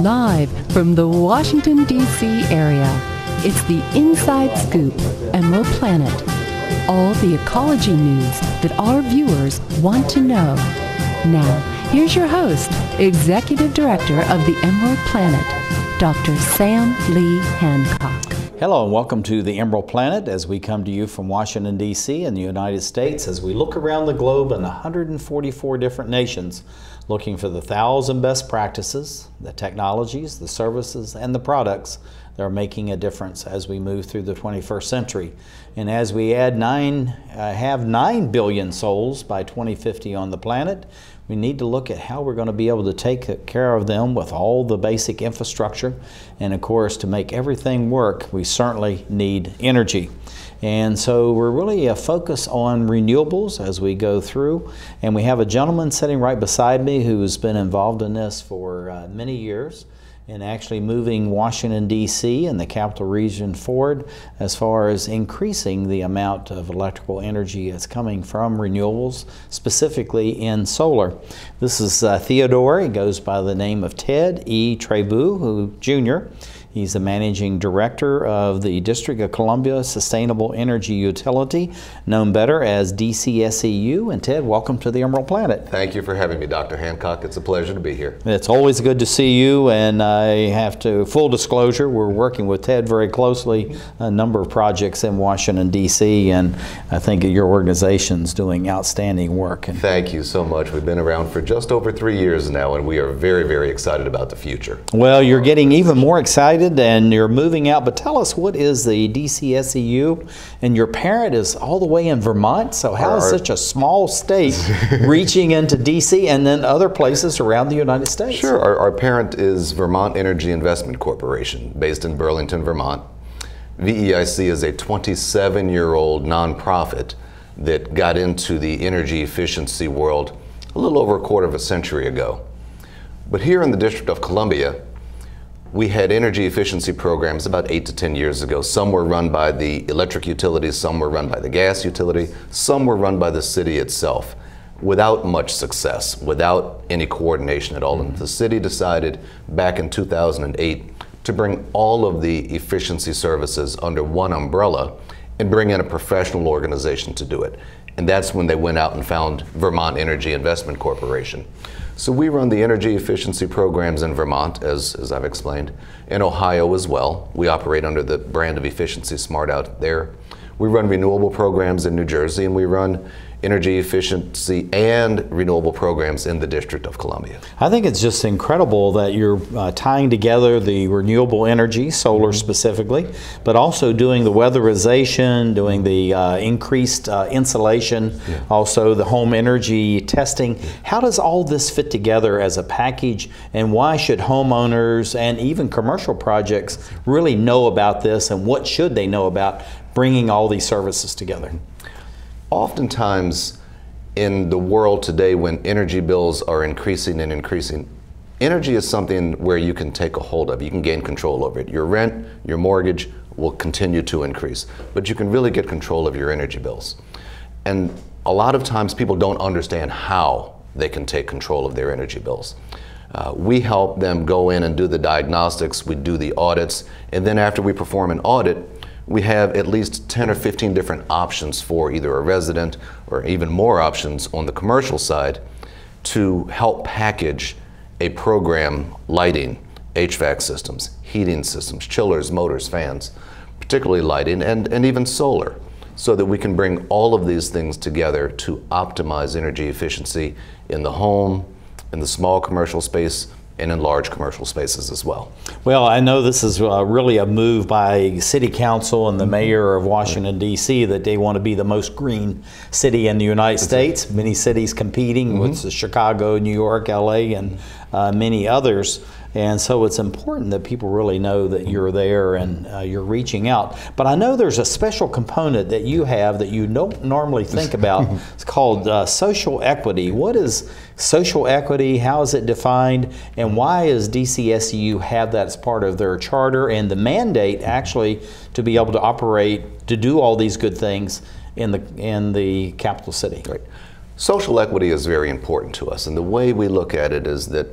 Live from the Washington, D.C. area, it's the Inside Scoop, Emerald Planet. All the ecology news that our viewers want to know. Now, here's your host, Executive Director of the Emerald Planet, Dr. Sam Lee Hancock. Hello and welcome to the Emerald Planet as we come to you from Washington, D.C. in the United States as we look around the globe in 144 different nations looking for the thousand best practices, the technologies, the services, and the products that are making a difference as we move through the 21st century. And as we add nine, uh, have nine billion souls by 2050 on the planet, we need to look at how we're going to be able to take care of them with all the basic infrastructure. And of course, to make everything work, we certainly need energy. And so we're really a focus on renewables as we go through. And we have a gentleman sitting right beside me who's been involved in this for uh, many years in actually moving Washington, D.C. and the capital region forward as far as increasing the amount of electrical energy that's coming from renewables, specifically in solar. This is uh, Theodore. He goes by the name of Ted E. Trabue, who Jr. He's the managing director of the District of Columbia Sustainable Energy Utility, known better as DCSEU. And Ted, welcome to the Emerald Planet. Thank you for having me, Dr. Hancock. It's a pleasure to be here. It's always good to see you, and I have to, full disclosure, we're working with Ted very closely, on a number of projects in Washington, D.C., and I think your organization's doing outstanding work. And Thank you so much. We've been around for just over three years now, and we are very, very excited about the future. Well, you're getting even more excited and you're moving out, but tell us what is the DCSEU? And your parent is all the way in Vermont, so how is such a small state reaching into DC and then other places around the United States? Sure. Our, our parent is Vermont Energy Investment Corporation, based in Burlington, Vermont. VEIC is a 27 year old nonprofit that got into the energy efficiency world a little over a quarter of a century ago. But here in the District of Columbia, we had energy efficiency programs about eight to 10 years ago. Some were run by the electric utilities, some were run by the gas utility, some were run by the city itself without much success, without any coordination at all. And the city decided back in 2008 to bring all of the efficiency services under one umbrella and bring in a professional organization to do it. And that's when they went out and found Vermont Energy Investment Corporation. So we run the energy efficiency programs in Vermont, as, as I've explained, in Ohio as well. We operate under the brand of Efficiency Smart out there. We run renewable programs in New Jersey, and we run energy efficiency and renewable programs in the District of Columbia. I think it's just incredible that you're uh, tying together the renewable energy, solar specifically, but also doing the weatherization, doing the uh, increased uh, insulation, also the home energy testing. How does all this fit together as a package, and why should homeowners and even commercial projects really know about this, and what should they know about bringing all these services together? Oftentimes, in the world today, when energy bills are increasing and increasing, energy is something where you can take a hold of. You can gain control over it. Your rent, your mortgage will continue to increase, but you can really get control of your energy bills. And a lot of times, people don't understand how they can take control of their energy bills. Uh, we help them go in and do the diagnostics, we do the audits, and then after we perform an audit, we have at least 10 or 15 different options for either a resident or even more options on the commercial side to help package a program lighting, HVAC systems, heating systems, chillers, motors, fans, particularly lighting, and, and even solar, so that we can bring all of these things together to optimize energy efficiency in the home, in the small commercial space, and in large commercial spaces as well. Well, I know this is uh, really a move by City Council and the Mayor of Washington, D.C., that they want to be the most green city in the United States. Many cities competing with Chicago, New York, L.A., and uh, many others. And so it's important that people really know that you're there and uh, you're reaching out. But I know there's a special component that you have that you don't normally think about. it's called uh, social equity. What is social equity? How is it defined? And why does DCSU have that as part of their charter and the mandate actually to be able to operate to do all these good things in the in the capital city? Right. Social equity is very important to us, and the way we look at it is that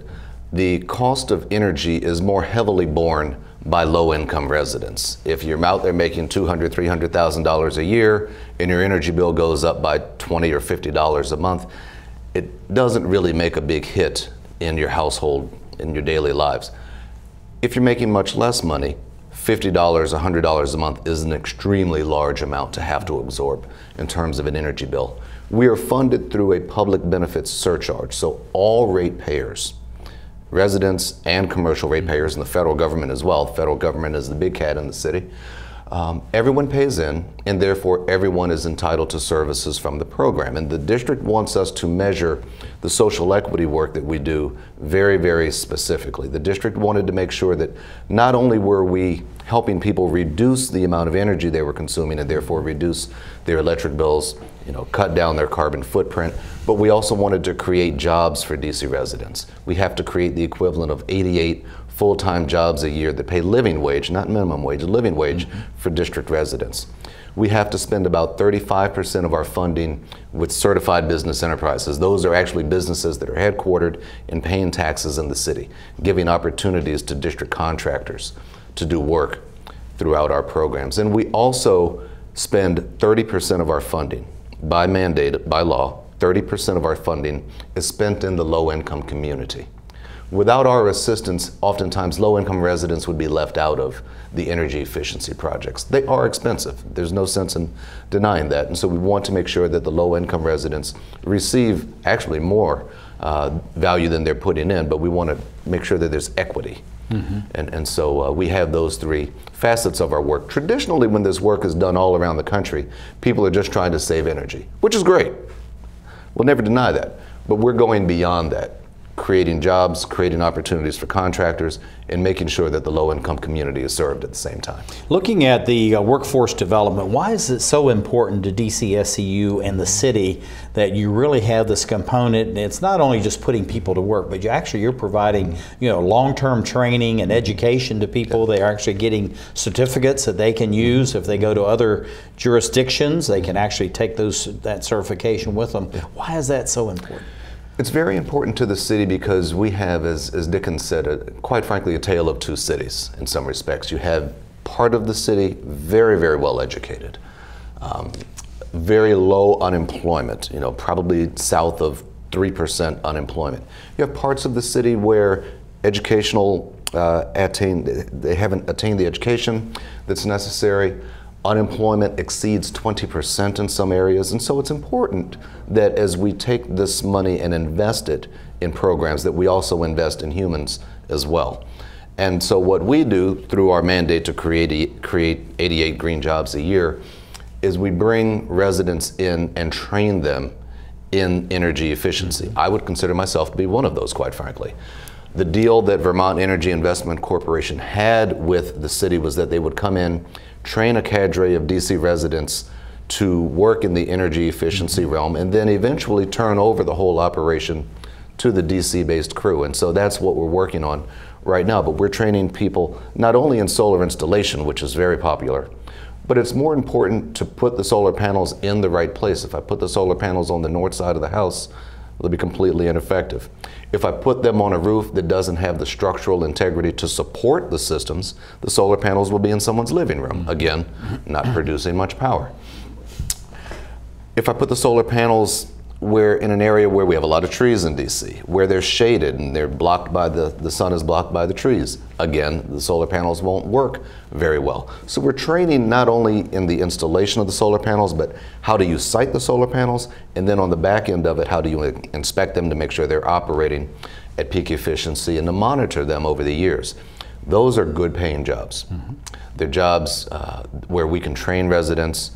the cost of energy is more heavily borne by low income residents. If you're out there making $200,000, $300,000 a year and your energy bill goes up by 20 or $50 a month, it doesn't really make a big hit in your household, in your daily lives. If you're making much less money, $50, $100 a month is an extremely large amount to have to absorb in terms of an energy bill. We are funded through a public benefits surcharge, so all ratepayers residents and commercial ratepayers and the federal government as well. The federal government is the big cat in the city. Um, everyone pays in, and therefore everyone is entitled to services from the program. And the district wants us to measure the social equity work that we do very, very specifically. The district wanted to make sure that not only were we helping people reduce the amount of energy they were consuming and therefore reduce their electric bills, you know, cut down their carbon footprint, but we also wanted to create jobs for DC residents. We have to create the equivalent of 88 full-time jobs a year that pay living wage, not minimum wage, living wage mm-hmm. for district residents. We have to spend about 35% of our funding with certified business enterprises. Those are actually businesses that are headquartered and paying taxes in the city, giving opportunities to district contractors to do work throughout our programs. And we also spend 30% of our funding by mandate, by law, 30% of our funding is spent in the low income community. Without our assistance, oftentimes low income residents would be left out of the energy efficiency projects. They are expensive. There's no sense in denying that. And so we want to make sure that the low income residents receive actually more uh, value than they're putting in, but we want to make sure that there's equity. Mm-hmm. And, and so uh, we have those three facets of our work. Traditionally, when this work is done all around the country, people are just trying to save energy, which is great. We'll never deny that. But we're going beyond that creating jobs, creating opportunities for contractors, and making sure that the low income community is served at the same time. Looking at the uh, workforce development, why is it so important to DCSEU and the city that you really have this component? It's not only just putting people to work, but you actually you're providing you know long-term training and education to people. They are actually getting certificates that they can use if they go to other jurisdictions. They can actually take those that certification with them. Why is that so important? It's very important to the city because we have, as, as Dickens said, a, quite frankly, a tale of two cities in some respects. You have part of the city very, very well educated, um, very low unemployment, you know, probably south of 3% unemployment. You have parts of the city where educational uh, attain, they haven't attained the education that's necessary unemployment exceeds 20% in some areas. And so it's important that as we take this money and invest it in programs, that we also invest in humans as well. And so what we do through our mandate to create, create 88 green jobs a year is we bring residents in and train them in energy efficiency. Mm-hmm. I would consider myself to be one of those, quite frankly. The deal that Vermont Energy Investment Corporation had with the city was that they would come in train a cadre of DC residents to work in the energy efficiency realm, and then eventually turn over the whole operation to the DC based crew. And so that's what we're working on right now. But we're training people not only in solar installation, which is very popular, but it's more important to put the solar panels in the right place. If I put the solar panels on the north side of the house, they'll be completely ineffective. If I put them on a roof that doesn't have the structural integrity to support the systems, the solar panels will be in someone's living room. Mm-hmm. Again, not producing much power. If I put the solar panels we're in an area where we have a lot of trees in DC, where they're shaded and they're blocked by the, the sun is blocked by the trees. Again, the solar panels won't work very well. So we're training not only in the installation of the solar panels, but how do you site the solar panels, and then on the back end of it, how do you inspect them to make sure they're operating at peak efficiency and to monitor them over the years. Those are good paying jobs. Mm-hmm. They're jobs uh, where we can train residents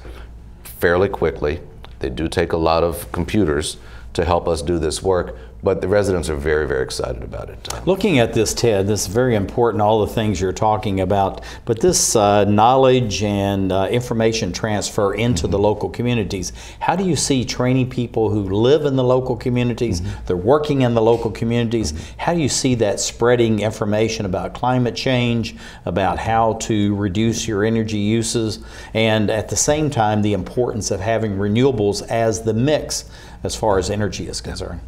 fairly quickly they do take a lot of computers to help us do this work, but the residents are very, very excited about it. Looking at this, Ted, this is very important, all the things you're talking about, but this uh, knowledge and uh, information transfer into mm-hmm. the local communities, how do you see training people who live in the local communities, mm-hmm. they're working in the local communities, mm-hmm. how do you see that spreading information about climate change, about how to reduce your energy uses, and at the same time, the importance of having renewables as the mix as far as energy is concerned?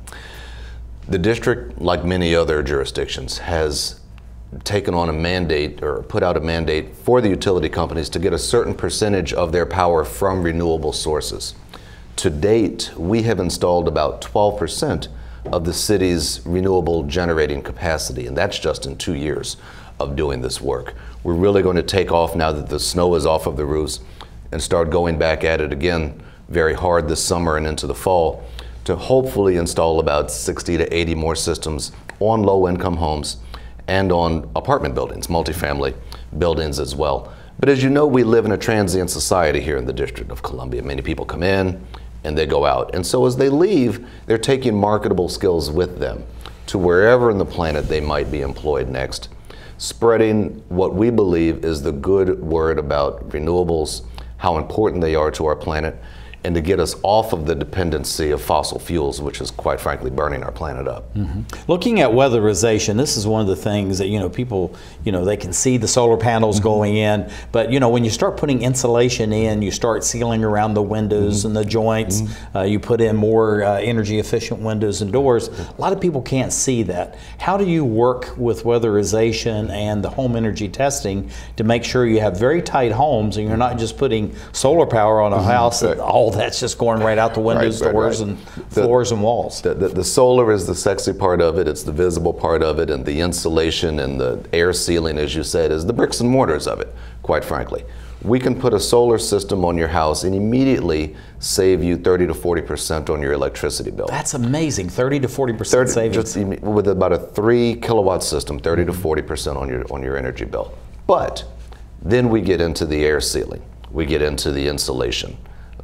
The district, like many other jurisdictions, has taken on a mandate or put out a mandate for the utility companies to get a certain percentage of their power from renewable sources. To date, we have installed about 12% of the city's renewable generating capacity, and that's just in two years of doing this work. We're really going to take off now that the snow is off of the roofs and start going back at it again very hard this summer and into the fall to hopefully install about 60 to 80 more systems on low income homes and on apartment buildings, multifamily buildings as well. But as you know, we live in a transient society here in the District of Columbia. Many people come in and they go out. And so as they leave, they're taking marketable skills with them to wherever in the planet they might be employed next, spreading what we believe is the good word about renewables, how important they are to our planet, and to get us off of the dependency of fossil fuels, which is quite frankly burning our planet up. Mm-hmm. Looking at weatherization, this is one of the things that you know people you know they can see the solar panels mm-hmm. going in, but you know when you start putting insulation in, you start sealing around the windows mm-hmm. and the joints. Mm-hmm. Uh, you put in more uh, energy efficient windows and doors. A lot of people can't see that. How do you work with weatherization and the home energy testing to make sure you have very tight homes and you're not just putting solar power on a mm-hmm. house that all that's just going right out the windows, right, doors, right, right. and floors and walls. The, the, the, solar is the sexy part of it. It's the visible part of it, and the insulation and the air sealing, as you said, is the bricks and mortars of it. Quite frankly, we can put a solar system on your house and immediately save you 30 to 40 percent on your electricity bill. That's amazing, 30 to 40 percent savings. Just with about a three kilowatt system, 30 to 40 percent on your on your energy bill. But then we get into the air sealing. We get into the insulation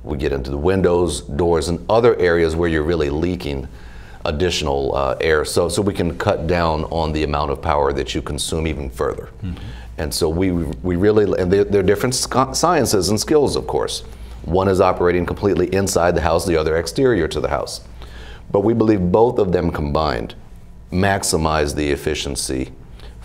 we get into the windows, doors, and other areas where you're really leaking additional uh, air. So, so we can cut down on the amount of power that you consume even further. Mm-hmm. And so we, we really, and there, are different sciences and skills, of course. One is operating completely inside the house, the other exterior to the house. But we believe both of them combined maximize the efficiency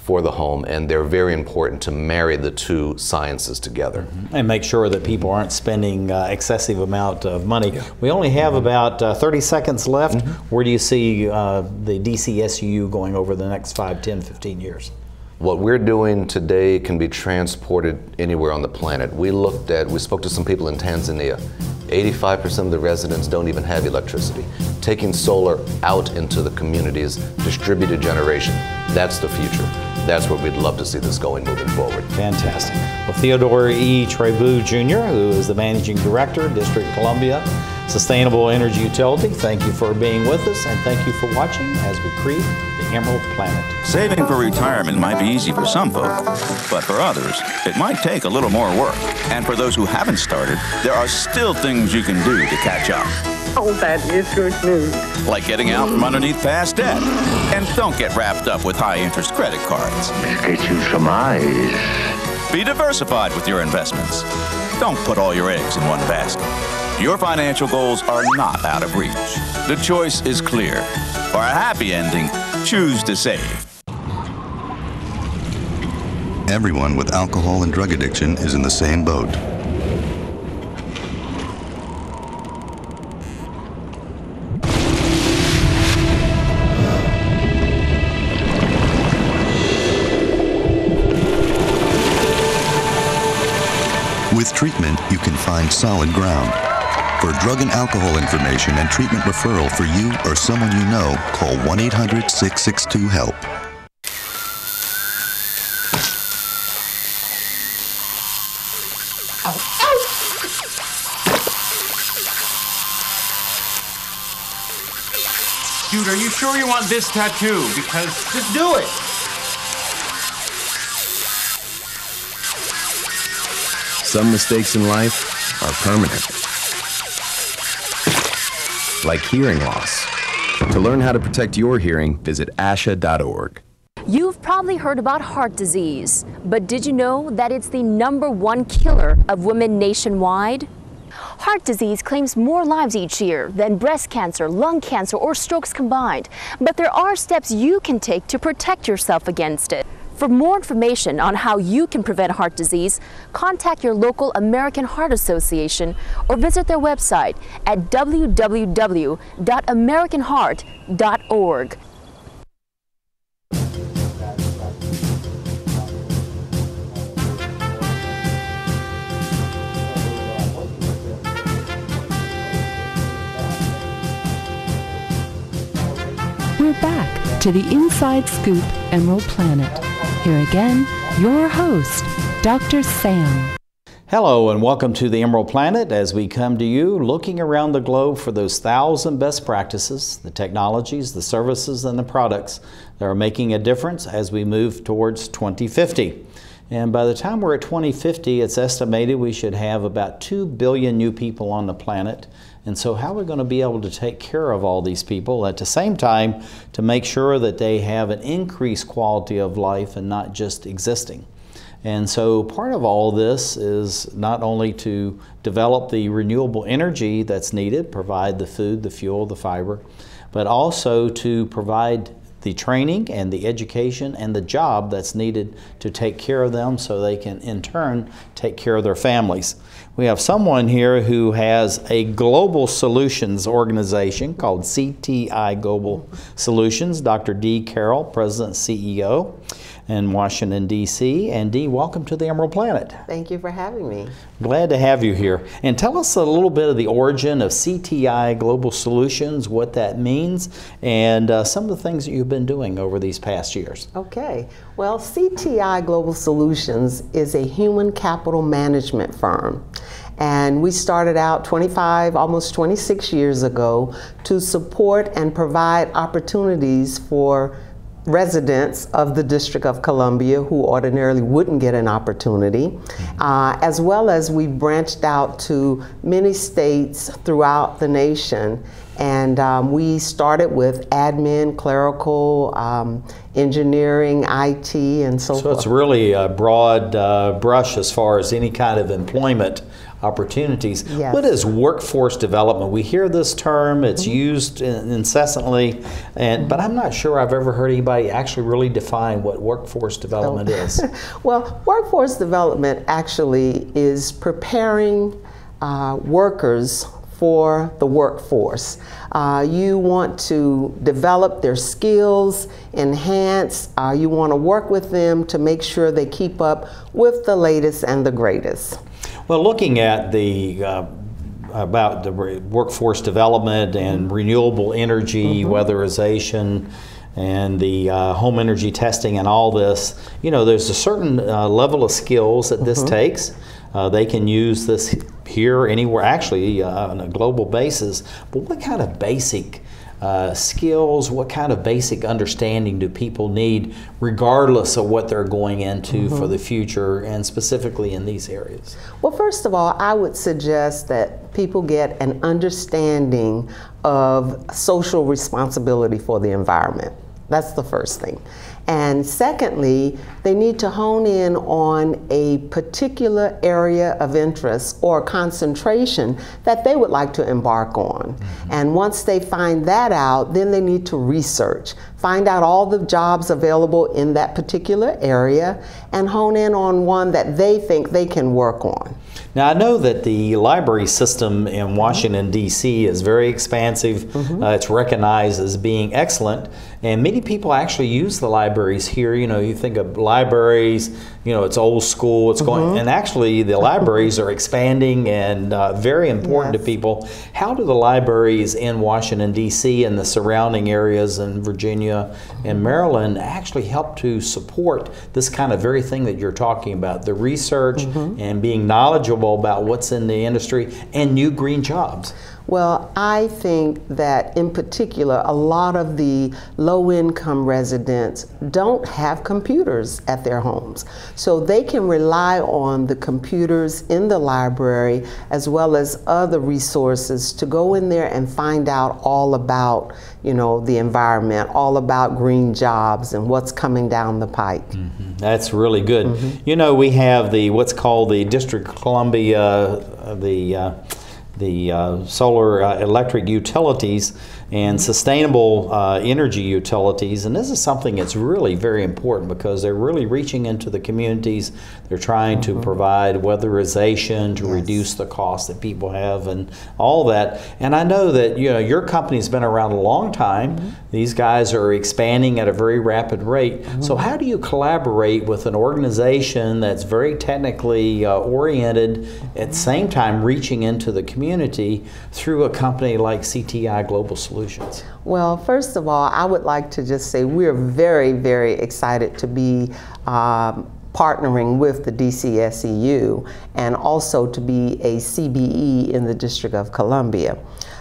for the home, and they're very important to marry the two sciences together. Mm-hmm. And make sure that people aren't spending uh, excessive amount of money. Yeah. We only have mm-hmm. about uh, 30 seconds left. Mm-hmm. Where do you see uh, the DCSU going over the next 5, 10, 15 years? What we're doing today can be transported anywhere on the planet. We looked at, we spoke to some people in Tanzania. 85% of the residents don't even have electricity. Taking solar out into the communities, distributed generation, that's the future. That's where we'd love to see this going moving forward. Fantastic. Well, Theodore E. Trabue Jr., who is the Managing Director, District Columbia Sustainable Energy Utility, thank you for being with us and thank you for watching as we create Emerald Planet. Saving for retirement might be easy for some folk, but for others, it might take a little more work. And for those who haven't started, there are still things you can do to catch up. Oh, that is good news. Like getting out from underneath past debt. And don't get wrapped up with high interest credit cards. Get you some eyes. Be diversified with your investments. Don't put all your eggs in one basket. Your financial goals are not out of reach. The choice is clear. For a happy ending, choose to save. Everyone with alcohol and drug addiction is in the same boat. With treatment, you can find solid ground. For drug and alcohol information and treatment referral for you or someone you know, call 1 800 662 HELP. Dude, are you sure you want this tattoo? Because just do it. Some mistakes in life are permanent like hearing loss. To learn how to protect your hearing, visit asha.org. You've probably heard about heart disease, but did you know that it's the number one killer of women nationwide? Heart disease claims more lives each year than breast cancer, lung cancer, or strokes combined. But there are steps you can take to protect yourself against it. For more information on how you can prevent heart disease, contact your local American Heart Association or visit their website at www.americanheart.org. We're back to the Inside Scoop Emerald Planet. Here again, your host, Dr. Sam. Hello, and welcome to the Emerald Planet as we come to you looking around the globe for those thousand best practices, the technologies, the services, and the products that are making a difference as we move towards 2050. And by the time we're at 2050, it's estimated we should have about 2 billion new people on the planet. And so, how are we going to be able to take care of all these people at the same time to make sure that they have an increased quality of life and not just existing? And so part of all this is not only to develop the renewable energy that's needed, provide the food, the fuel, the fiber, but also to provide the training and the education and the job that's needed to take care of them so they can in turn take care of their families. We have someone here who has a global solutions organization called CTI Global Solutions, Dr. Dee Carroll, President CEO in Washington, D.C. And Dee, welcome to the Emerald Planet. Thank you for having me. Glad to have you here. And tell us a little bit of the origin of CTI Global Solutions, what that means, and uh, some of the things that you've been doing over these past years. Okay. Well, CTI Global Solutions is a human capital management firm. And we started out 25, almost 26 years ago to support and provide opportunities for residents of the District of Columbia who ordinarily wouldn't get an opportunity, uh, as well as we branched out to many states throughout the nation. And um, we started with admin, clerical, um, engineering, IT, and so, so forth. So it's really a broad uh, brush as far as any kind of employment opportunities. Yes. What is workforce development? We hear this term, it's mm-hmm. used incessantly, and but I'm not sure I've ever heard anybody actually really define what workforce development oh. is. well, workforce development actually is preparing uh, workers for the workforce. Uh, you want to develop their skills, enhance, uh, you want to work with them to make sure they keep up with the latest and the greatest. Well, looking at the uh, about the workforce development and mm-hmm. renewable energy, mm-hmm. weatherization, and the uh, home energy testing and all this, you know, there's a certain uh, level of skills that this mm-hmm. takes. Uh, they can use this here, anywhere, actually, uh, on a global basis. But what kind of basic uh, skills, what kind of basic understanding do people need, regardless of what they're going into mm-hmm. for the future, and specifically in these areas? Well, first of all, I would suggest that people get an understanding of social responsibility for the environment. That's the first thing. And secondly, they need to hone in on a particular area of interest or concentration that they would like to embark on. Mm-hmm. And once they find that out, then they need to research, find out all the jobs available in that particular area, and hone in on one that they think they can work on. Now, I know that the library system in Washington, D.C. is very expansive. Mm-hmm. Uh, it's recognized as being excellent, and many people actually use the libraries here. You know, you think of libraries, you know, it's old school, it's going, mm-hmm. and actually the libraries are expanding and uh, very important yes. to people. How do the libraries in Washington, D.C. and the surrounding areas in Virginia and Maryland actually help to support this kind of very thing that you're talking about the research mm-hmm. and being knowledgeable about what's in the industry and new green jobs? Well, I think that in particular, a lot of the low income residents don't have computers at their homes. So they can rely on the computers in the library as well as other resources to go in there and find out all about, you know, the environment, all about green jobs and what's coming down the pike. Mm-hmm. That's really good. Mm-hmm. You know, we have the what's called the District of Columbia, uh, the uh, the uh, solar uh, electric utilities and sustainable uh, energy utilities. And this is something that's really very important because they're really reaching into the communities. They're trying mm-hmm. to provide weatherization to yes. reduce the cost that people have and all that. And I know that you know your company's been around a long time. Mm-hmm. These guys are expanding at a very rapid rate. Mm-hmm. So how do you collaborate with an organization that's very technically uh, oriented at the same time reaching into the community through a company like CTI Global Solutions? Solutions? Well, first of all, I would like to just say we're very, very excited to be um, partnering with the DCSEU and also to be a CBE in the District of Columbia.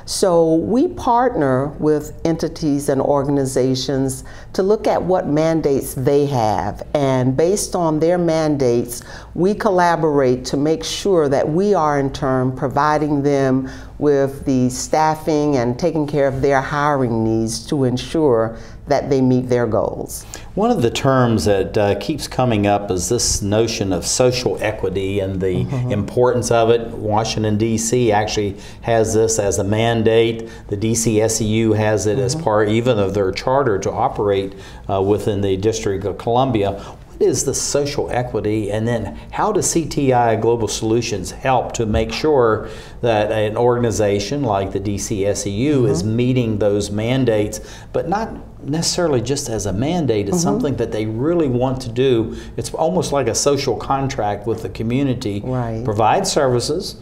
So we partner with entities and organizations to look at what mandates they have. And based on their mandates, we collaborate to make sure that we are in turn providing them with the staffing and taking care of their hiring needs to ensure that they meet their goals. One of the terms that uh, keeps coming up is this notion of social equity and the mm-hmm. importance of it. Washington, D.C. actually has this as a mandate. The DCSEU has it mm-hmm. as part even of their charter to operate uh, within the District of Columbia What is the social equity, and then how does CTI Global Solutions help to make sure that an organization like the DCSEU mm-hmm. is meeting those mandates, but not necessarily just as a mandate, it's mm-hmm. something that they really want to do. It's almost like a social contract with the community. Right. Provide services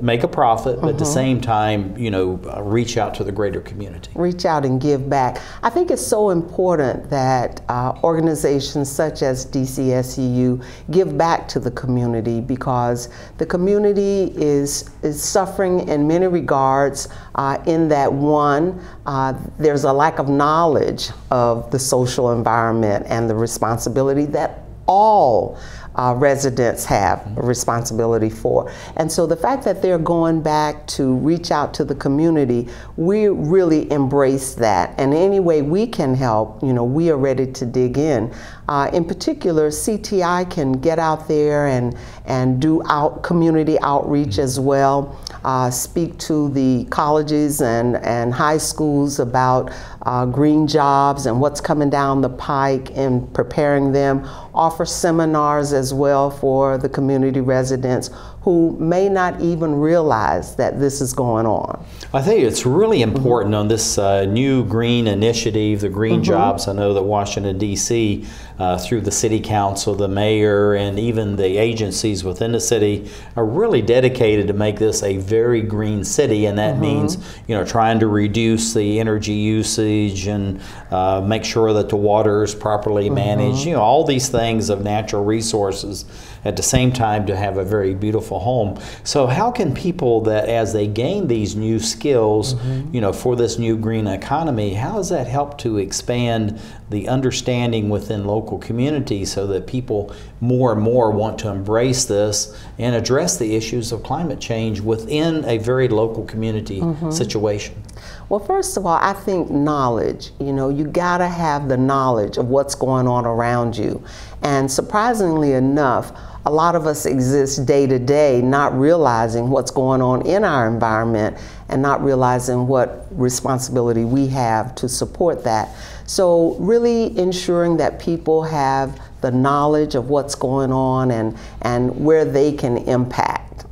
make a profit, but at the uh-huh. same time, you know, reach out to the greater community. Reach out and give back. I think it's so important that uh, organizations such as DCSEU give back to the community because the community is is suffering in many regards. Uh, in that one, uh, there's a lack of knowledge of the social environment and the responsibility that all uh, residents have a responsibility for. And so the fact that they're going back to reach out to the community, we really embrace that. And any way we can help, you know, we are ready to dig in. Uh, in particular, CTI can get out there and, and do out community outreach as well, uh, speak to the colleges and, and high schools about uh, green jobs and what's coming down the pike and preparing them, offer seminars as well for the community residents who may not even realize that this is going on. I think it's really important mm-hmm. on this uh, new green initiative, the green mm-hmm. jobs. I know that Washington, D.C., uh, through the city council, the mayor, and even the agencies within the city are really dedicated to make this a very green city, and that mm-hmm. means you know trying to reduce the energy usage and uh, make sure that the water is properly mm-hmm. managed. You know all these things of natural resources at the same time to have a very beautiful home. So how can people that as they gain these new skills, mm-hmm. you know, for this new green economy, how does that help to expand the understanding within local communities so that people more and more want to embrace this and address the issues of climate change within a very local community mm-hmm. situation? Well, first of all, I think knowledge. You know, you gotta have the knowledge of what's going on around you. And surprisingly enough, a lot of us exist day to day not realizing what's going on in our environment and not realizing what responsibility we have to support that. So, really ensuring that people have the knowledge of what's going on and, and where they can impact.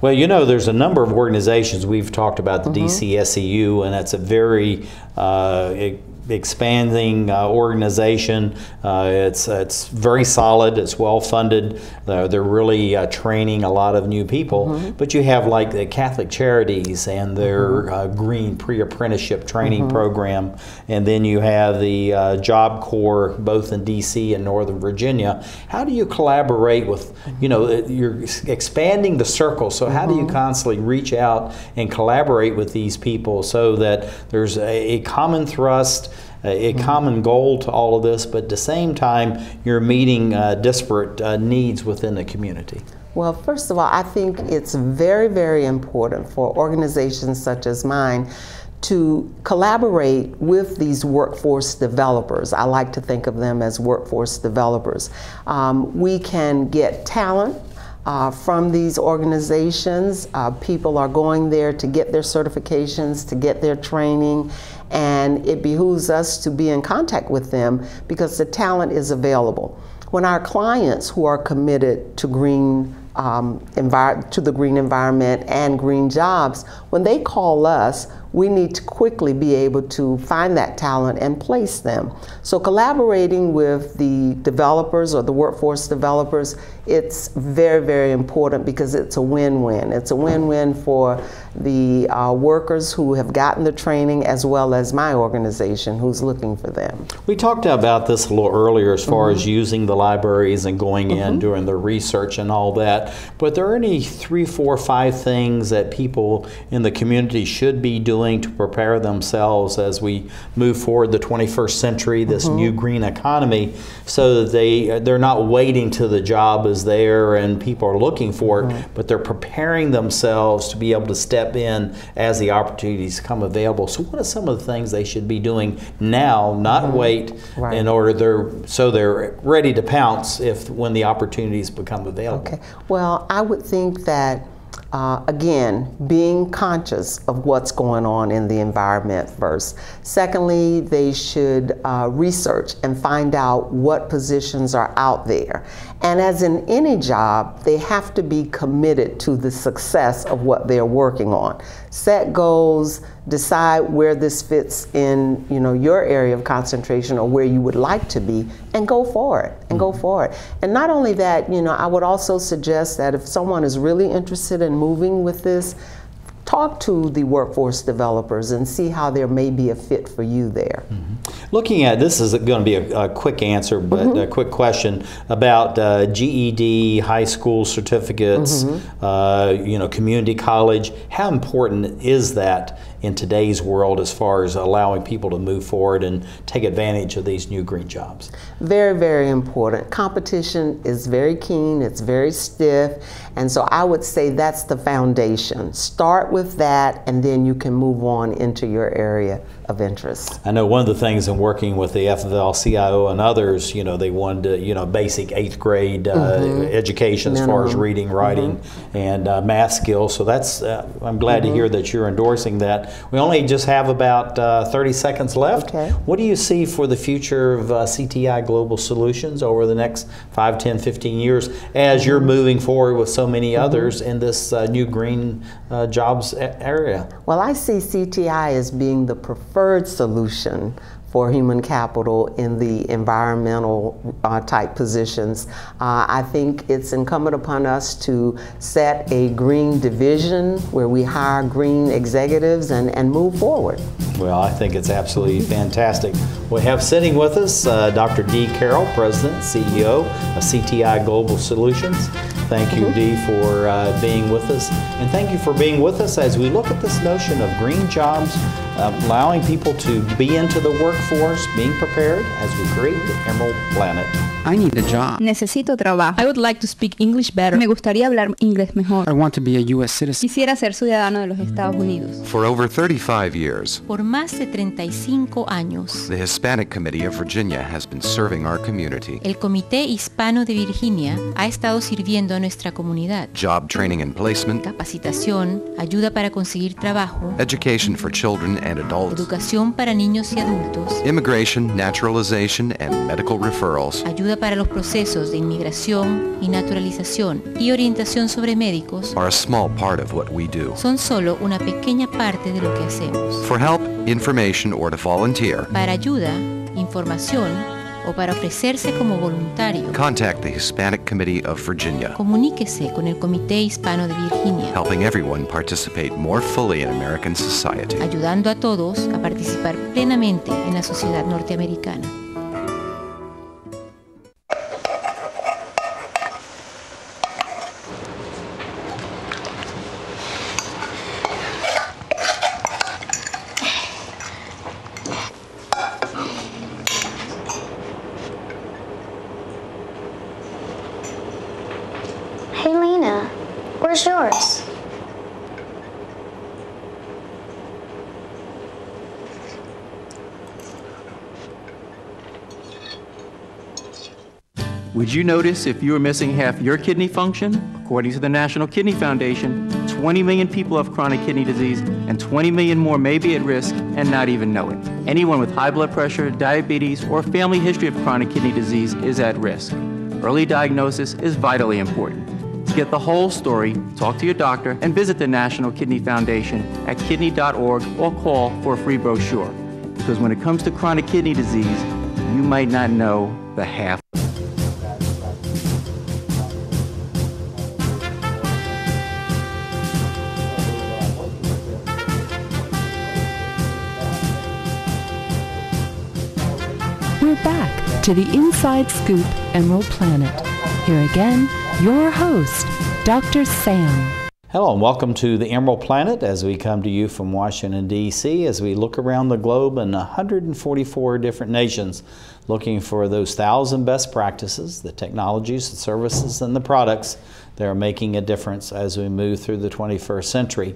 Well, you know, there's a number of organizations we've talked about the mm-hmm. DCSEU, and that's a very uh, expanding uh, organization. Uh, it's it's very solid. It's well funded. Uh, they're really uh, training a lot of new people. Mm-hmm. But you have like the Catholic Charities and their mm-hmm. Uh, green pre-apprenticeship training mm-hmm. program, and then you have the uh, Job Corps both in D.C. and Northern Virginia. How do you collaborate with? You know, you're expanding the circle. So how do you mm-hmm. constantly reach out and collaborate with these people so that there's a, a common thrust? A mm-hmm. common goal to all of this, but at the same time, you're meeting uh, disparate uh, needs within the community? Well, first of all, I think it's very, very important for organizations such as mine to collaborate with these workforce developers. I like to think of them as workforce developers. Um, we can get talent uh, from these organizations. Uh, people are going there to get their certifications, to get their training, and it behooves us to be in contact with them because the talent is available. When our clients who are committed to green um, to the green environment and green jobs, when they call us, we need to quickly be able to find that talent and place them. So collaborating with the developers or the workforce developers, it's very, very important because it's a win-win. It's a win-win for the uh, workers who have gotten the training as well as my organization who's looking for them. We talked about this a little earlier as far mm-hmm. as using the libraries and going mm-hmm. in, doing the research and all that. But there are any three, four, five things that people in the community should be doing to prepare themselves as we move forward the 21st century, this mm-hmm. new green economy, so that they they're not waiting till the job is there and people are looking for it, mm-hmm. but they're preparing themselves to be able to step in as the opportunities come available. So, what are some of the things they should be doing now, not mm-hmm. wait right. in order they're so they're ready to pounce if when the opportunities become available? Okay. Well, I would think that uh, again, being conscious of what's going on in the environment first. Secondly, they should uh, research and find out what positions are out there. And as in any job, they have to be committed to the success of what they're working on. Set goals, decide where this fits in, you know, your area of concentration or where you would like to be, and go for it, and go mm-hmm. for it. And not only that, you know, I would also suggest that if someone is really interested in moving with this, talk to the workforce developers and see how there may be a fit for you there. Mm-hmm. Looking at this is going to be a, a quick answer, but mm-hmm. a quick question about uh, GED, high school certificates, mm-hmm. uh, you know, community college. How important is that in today's world as far as allowing people to move forward and take advantage of these new green jobs? Very, very important. Competition is very keen, it's very stiff, and so I would say that's the foundation. Start with that, and then you can move on into your area of interest. I know one of the things in working with the AFL-CIO and others, you know, they wanted to, you know, basic eighth grade uh, mm-hmm. education as far as reading, writing, mm-hmm. and uh, math skills. So that's, uh, I'm glad mm-hmm. to hear that you're endorsing that. We only just have about uh, 30 seconds left. Okay. What do you see for the future of uh, CTI Global Solutions over the next 5, 10, 15 years as you're mm-hmm. moving forward with so many mm-hmm. others in this uh, new green jobs area? Well, I see CTI as being the preferred preferred solution for human capital in the environmental uh, type positions. Uh, I think it's incumbent upon us to set a green division where we hire green executives and, and move forward. Well, I think it's absolutely fantastic. We have sitting with us uh, Dr. Dee Carroll, President, CEO of CTI Global Solutions. Thank you, mm -hmm. Dee, for uh, being with us. And thank you for being with us as we look at this notion of green jobs, uh, allowing people to be into the work workforce being prepared as we create the Emerald Planet. I need a job. Necesito trabajo. I would like to speak English better. Me gustaría hablar inglés mejor. I want to be a US citizen. Quisiera ser ciudadano de los Estados Unidos. For over 35 years, por más de 35 años, the Hispanic Committee of Virginia has been serving our community. El Comité Hispano de Virginia ha estado sirviendo a nuestra comunidad. Job training and placement, capacitación, ayuda para conseguir trabajo, education for children and adults, educación para niños y adultos, immigration, naturalization and medical referrals. Ayuda para los procesos de inmigración y naturalización y orientación sobre médicos are a small part of what we do. Son solo una pequeña parte de lo que hacemos. For help, information or to volunteer. Para ayuda, información o para ofrecerse como voluntario. Contact the Hispanic Committee of Virginia. Comuníquese con el Comité Hispano de Virginia. Helping everyone participate more fully in American society. Ayudando a todos a participar plenamente en la sociedad norteamericana. Would you notice if you were missing half your kidney function? According to the National Kidney Foundation, 20 million people have chronic kidney disease, and 20 million more may be at risk and not even know it. Anyone with high blood pressure, diabetes, or family history of chronic kidney disease is at risk. Early diagnosis is vitally important. To get the whole story, talk to your doctor and visit the National Kidney Foundation at kidney.org or call for a free brochure. Because when it comes to chronic kidney disease, you might not know the half. To the Inside Scoop Emerald Planet. Here again, your host, Dr. Sam. Hello and welcome to the Emerald Planet as we come to you from Washington, D.C., as we look around the globe in 144 different nations looking for those thousand best practices, the technologies, the services, and the products that are making a difference as we move through the 21st century.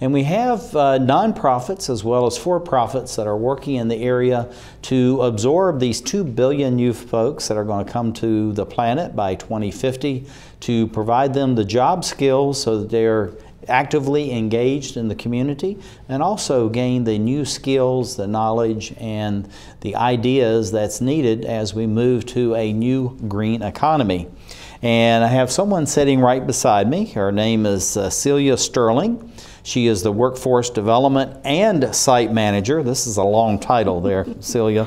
And we have uh, nonprofits as well as for profits that are working in the area to absorb these 2 billion youth folks that are going to come to the planet by 2050 to provide them the job skills so that they're actively engaged in the community and also gain the new skills, the knowledge, and the ideas that's needed as we move to a new green economy. And I have someone sitting right beside me. Her name is uh, Celia Sterling. She is the Workforce Development and Site Manager. This is a long title there, Celia.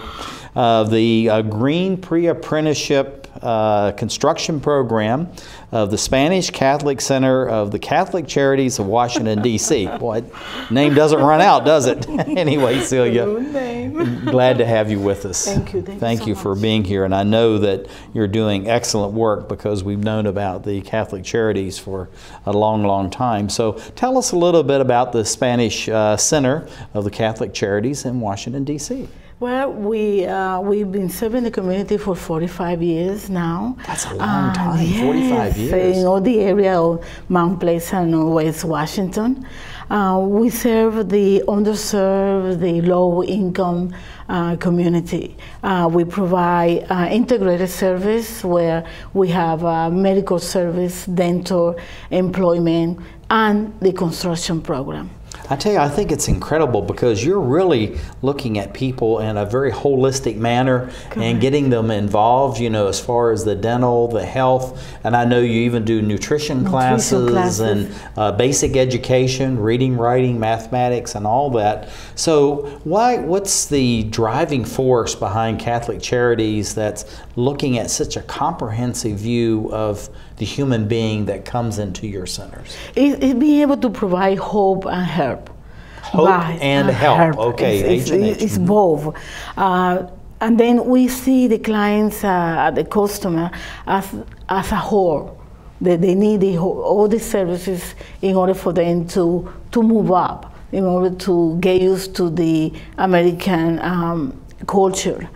Of the uh, Green Pre Apprenticeship uh, Construction Program of the Spanish Catholic Center of the Catholic Charities of Washington, D.C. Boy, name doesn't run out, does it? anyway, Celia, glad to have you with us. Thank you. Thank, Thank you, you for being here. And I know that you're doing excellent work because we've known about the Catholic Charities for a long, long time. So tell us a little bit about the Spanish uh, Center of the Catholic Charities in Washington, D.C. Well, we uh, we've been serving the community for 45 years now. That's a long time, 45 years. In all the area of Mount Pleasant and West Washington. Uh, we serve the underserved, the low-income uh, community. Uh, we provide uh, integrated service where we have uh, medical service, dental, employment, and the construction program. I tell you, I think it's incredible because you're really looking at people in a very holistic manner and getting them involved, you know, as far as the dental, the health, and I know you even do nutrition, Nutrition classes, classes. and uh, basic education, reading, writing, mathematics, and all that. So, why? What's the driving force behind Catholic Charities that's looking at such a comprehensive view of the human being that comes into your centers? It, it being able to provide hope and help. Hope By- and help. Okay, It's, it's, it's both. Uh, and then we see the clients, uh, the customer, as, as a whole. That they need the, whole- all the services in order for them to, to move up, in order to get used to the American um, culture.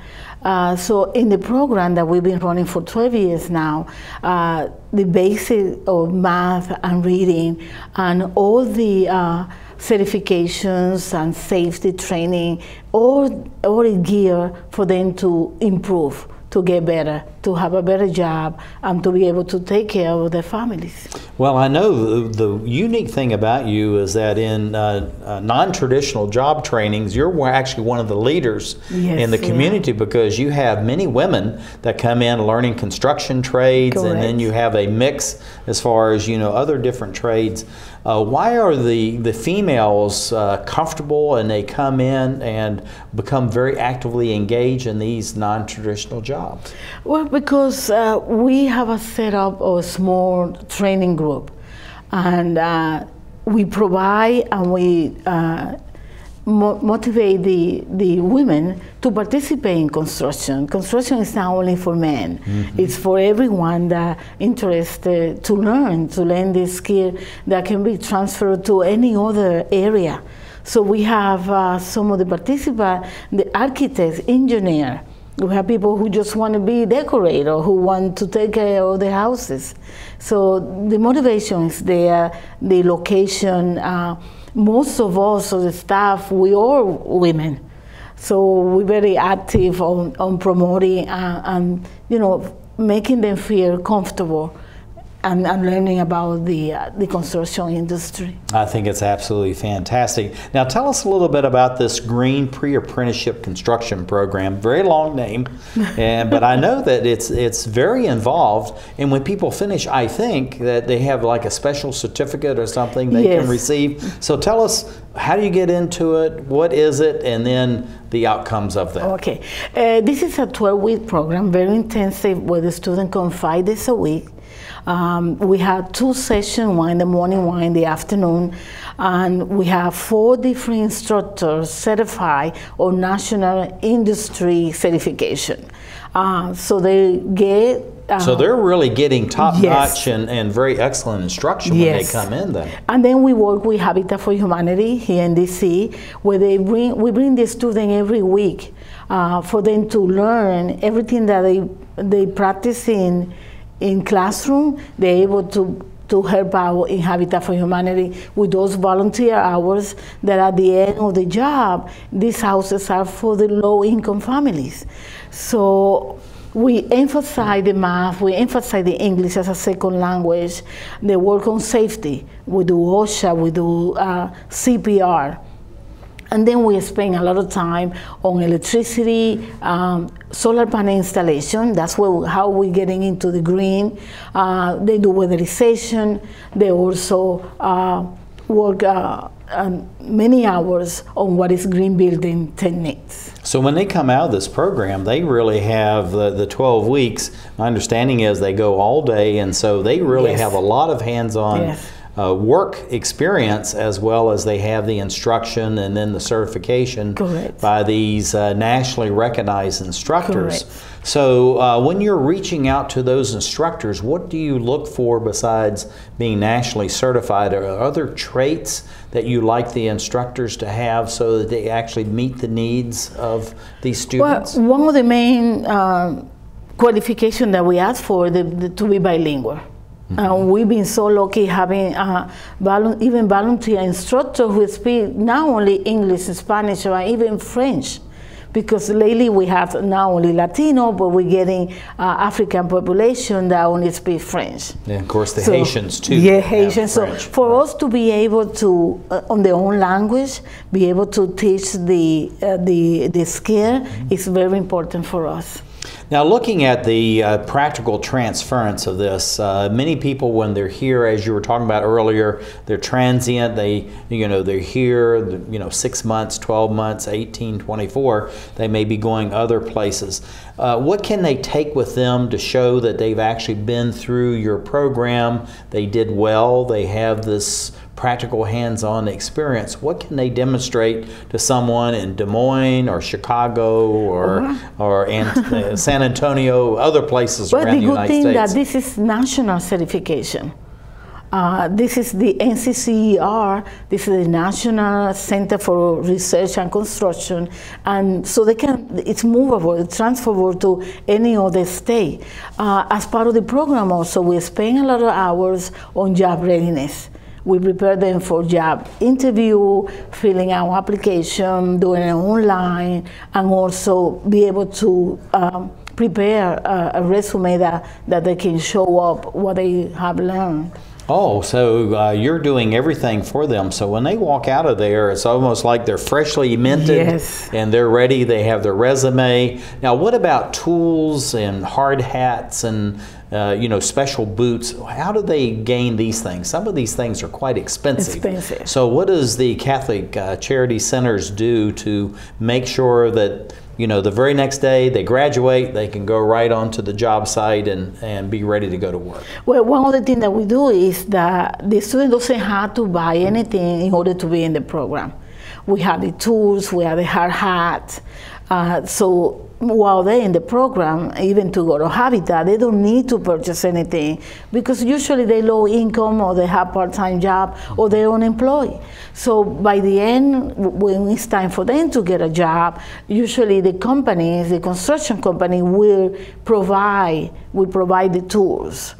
Uh, so in the program that we've been running for 12 years now, uh, the basic of math and reading and all the uh, certifications and safety training, all, all gear for them to improve, to get better, to have a better job, and to be able to take care of their families. Well, I know the, the unique thing about you is that in uh, uh, non-traditional job trainings, you're actually one of the leaders Yes, in the yeah. community because you have many women that come in learning construction trades, and then you have a mix as far as you know other different trades. Uh, why are the the females uh, comfortable and they come in and become very actively engaged in these non-traditional jobs? Well, because uh, we have a setup of a small training group, and uh, we provide and we uh, mo- motivate the, the women to participate in construction. Construction is not only for men; it's for everyone that interested to learn to learn this skill that can be transferred to any other area. So we have uh, some of the participants, the architects, engineer. We have people who just want to be decorator, who want to take care of the houses. So the motivation is there, the location. Uh, most of us, of the staff, we are women. So we're very active on, on promoting uh, and, you know, making them feel comfortable and, and learning about the, uh, the construction industry. I think it's absolutely fantastic. Now, tell us a little bit about this Green Pre-Apprenticeship Construction Program. Very long name, and but I know that it's it's very involved. And when people finish, I think that they have like a special certificate or something they Yes. can receive. So tell us, how do you get into it? What is it? And then the outcomes of that. Okay, uh, this is a 12-week program, very intensive, where the student come five days a week. Um, we have two sessions, one in the morning, one in the afternoon, and we have four different instructors certified on national industry certification. Uh, so they get. Uh, So they're really getting top Yes. notch and, and very excellent instruction when Yes. they come in then. And then we work with Habitat for Humanity here in DC, where they bring we bring the student every week uh, for them to learn everything that they they practice in in classroom. They're able to to help out in Habitat for Humanity with those volunteer hours that at the end of the job, these houses are for the low income families. So we emphasize the math, we emphasize the English as a second language, the work on safety. We do OSHA, we do uh, CPR. And then we spend a lot of time on electricity, um, solar panel installation. That's where, how we're getting into the green. Uh, they do weatherization. They also uh, work uh, um, many hours on what is green building techniques. So when they come out of this program, they really have the, the 12 weeks. My understanding is they go all day, and so they really Yes. have a lot of hands-on Yes. Uh, work experience as well as they have the instruction and then the certification Correct. by these uh, nationally recognized instructors. Correct. So uh, when you're reaching out to those instructors, what do you look for besides being nationally certified? Are there other traits that you like the instructors to have so that they actually meet the needs of these students? Well, one of the main uh, qualifications that we ask for the, the, to be bilingual. And we've been so lucky having uh, volu- even volunteer instructors who speak not only English, Spanish, or even French. Because lately we have not only Latino, but we're getting uh, African population that only speak French. And of course, the So- Haitians too. Yeah, Haitians. So for us to be able to, uh, on their own language, be able to teach the uh, the the skill Mm-hmm. is very important for us. Now, looking at the uh, practical transference of this, uh, many people, when they're here, as you were talking about earlier, they're transient. They, you know, they're here, you know, six months, 12 months, 18, 24. They may be going other places. Uh, what can they take with them to show that they've actually been through your program? They did well. They have this practical hands-on experience what can they demonstrate to someone in Des Moines or Chicago or or Ant- uh, San Antonio other places But around the the good United thing States that this is national certification. Uh, this is the NCCER. This is the National Center for Research and Construction, and so they can. It's movable, it's transferable to any other state. Uh, as part of the program, also we spend a lot of hours on job readiness. We prepare them for job interview, filling out application, doing it online, and also be able to um, prepare a, a resume that, that they can show up what they have learned. Oh, so uh, you're doing everything for them. So when they walk out of there, it's almost like they're freshly minted Yes. and they're ready. They have their resume. Now, what about tools and hard hats and uh, you know special boots? How do they gain these things? Some of these things are quite expensive. Expensive. So, what does the Catholic uh, Charity Centers do to make sure that you know the very next day they graduate, they can go right onto the job site and, and be ready to go to work? Well, one of the things that we do is that the student doesn't have to buy anything in order to be in the program. We have the tools, we have the hard hat. Uh, so while they're in the program, even to go to Habitat, they don't need to purchase anything because usually they're low income or they have part-time job or they're unemployed. So by the end, when it's time for them to get a job, usually the companies, the construction company will provide, will provide the tools